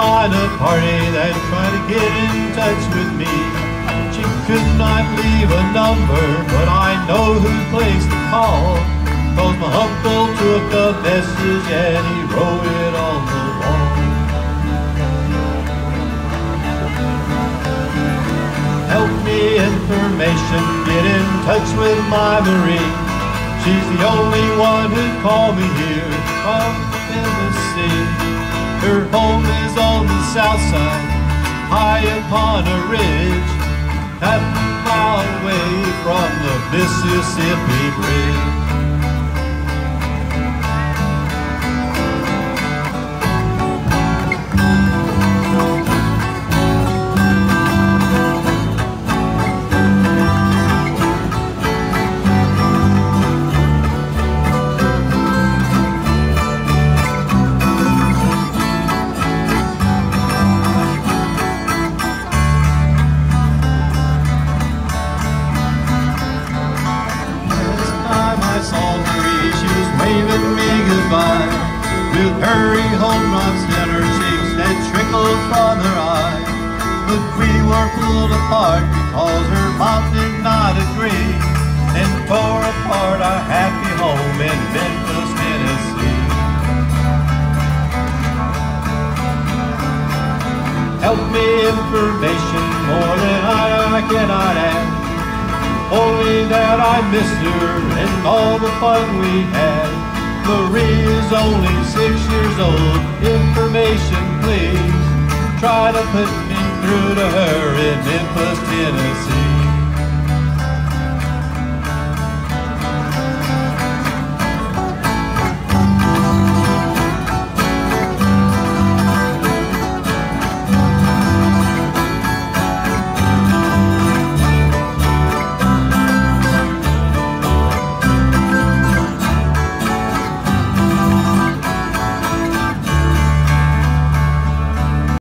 find a party that tried to get in touch with me. She could not leave a number, but I know who place to call. Cause my uncle took a message and he wrote it on the wall. Help me information, get in touch with my Marie. She's the only one who called me here from Tennessee. Her home the south side, high upon a ridge, half a mile away from the Mississippi Bridge. Hurry home in her cheeks that trickled from her eye. But we were pulled apart because her mom did not agree and tore apart our happy home in Memphis, Tennessee. Help me information more than I, I cannot ask. Only that I missed her and all the fun we had. Marie is only six years old. Information, please. Try to put me through to her in Memphis, Tennessee.